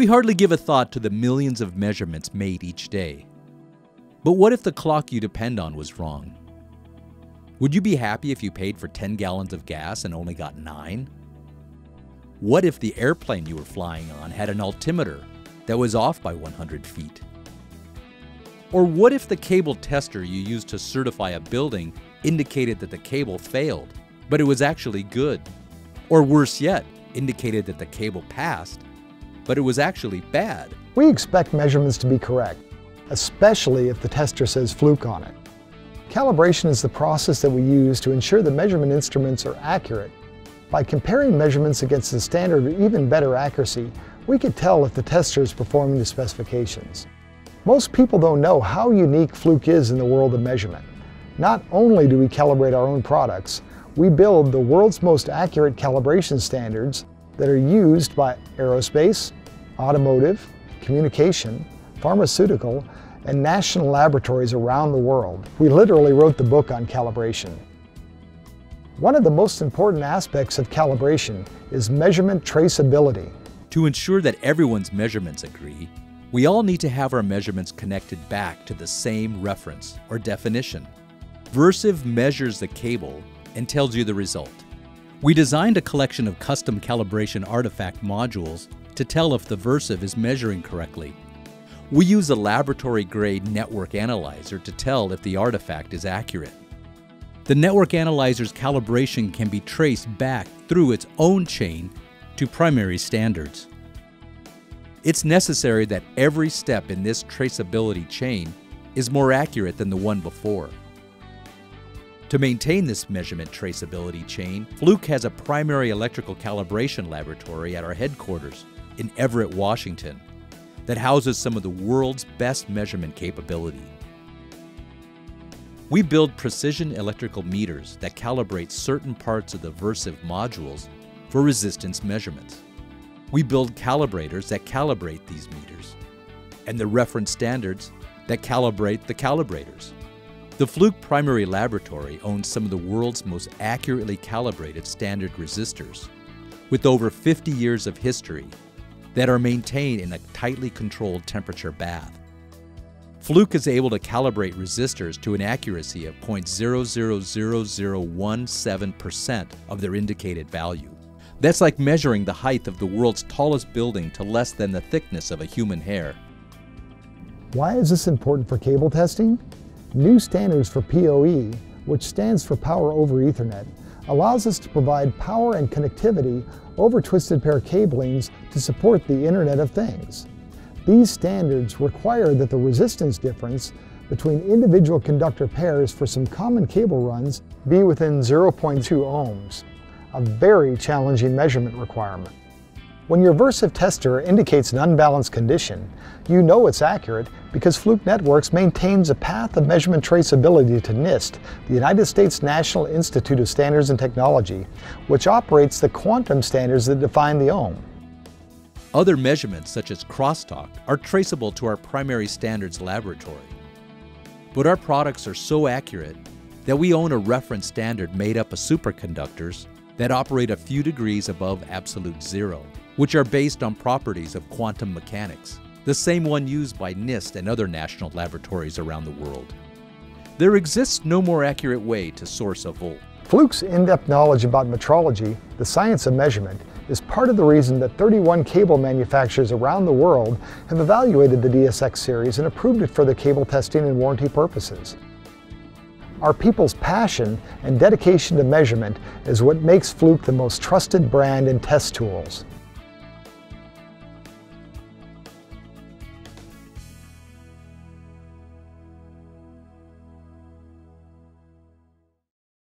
We hardly give a thought to the millions of measurements made each day. But what if the clock you depend on was wrong? Would you be happy if you paid for 10 gallons of gas and only got 9? What if the airplane you were flying on had an altimeter that was off by 100 feet? Or what if the cable tester you used to certify a building indicated that the cable failed, but it was actually good? Or worse yet, indicated that the cable passed, but it was actually bad? We expect measurements to be correct, especially if the tester says fluke on it. Calibration is the process that we use to ensure the measurement instruments are accurate. By comparing measurements against the standard or even better accuracy, we could tell if the tester is performing the specifications. Most people don't know how unique Fluke is in the world of measurement. Not only do we calibrate our own products, we build the world's most accurate calibration standards that are used by aerospace, automotive, communication, pharmaceutical, and national laboratories around the world. We literally wrote the book on calibration. One of the most important aspects of calibration is measurement traceability. To ensure that everyone's measurements agree, we all need to have our measurements connected back to the same reference or definition. Versiv measures the cable and tells you the result. We designed a collection of custom calibration artifact modules to tell if the Versiv is measuring correctly we use a laboratory-grade network analyzer to tell if the artifact is accurate. The network analyzer's calibration can be traced back through its own chain to primary standards. It's necessary that every step in this traceability chain is more accurate than the one before. To maintain this measurement traceability chain, Fluke has a primary electrical calibration laboratory at our headquarters in Everett, Washington that houses some of the world's best measurement capability. We build precision electrical meters that calibrate certain parts of the Versiv modules for resistance measurements. We build calibrators that calibrate these meters, and the reference standards that calibrate the calibrators. The Fluke Primary Laboratory owns some of the world's most accurately calibrated standard resistors, with over 50 years of history that are maintained in a tightly controlled temperature bath. Fluke is able to calibrate resistors to an accuracy of 0.000017% of their indicated value. That's like measuring the height of the world's tallest building to less than the thickness of a human hair. Why is this important for cable testing? New standards for PoE, which stands for Power over Ethernet, allows us to provide power and connectivity over twisted pair cablings to support the Internet of Things. These standards require that the resistance difference between individual conductor pairs for some common cable runs be within 0.2 ohms, a very challenging measurement requirement. When your Versiv tester indicates an unbalanced condition, you know it's accurate because Fluke Networks maintains a path of measurement traceability to NIST, the United States National Institute of Standards and Technology, which operates the quantum standards that define the ohm. Other measurements, such as crosstalk, are traceable to our primary standards laboratory. But our products are so accurate that we own a reference standard made up of superconductors that operate a few degrees above absolute zero which are based on properties of quantum mechanics, the same one used by NIST and other national laboratories around the world. There exists no more accurate way to source a volt. Fluke's in-depth knowledge about metrology, the science of measurement, is part of the reason that 31 cable manufacturers around the world have evaluated the DSX series and approved it for the cable testing and warranty purposes. Our people's passion and dedication to measurement is what makes Fluke the most trusted brand in test tools.